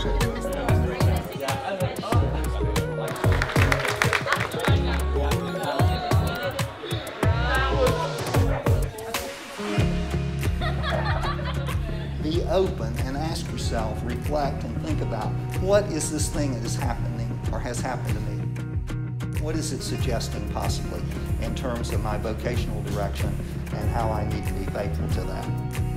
Be open and ask yourself, reflect, and think about what is this thing that is happening or has happened to me? What is it suggesting possibly in terms of my vocational direction and how I need to be faithful to that?